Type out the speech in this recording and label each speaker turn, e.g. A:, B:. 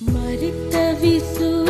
A: மறித்த விசுவாசிகளின்